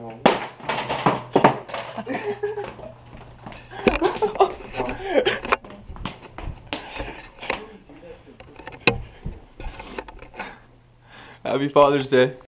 No. Happy Father's Day.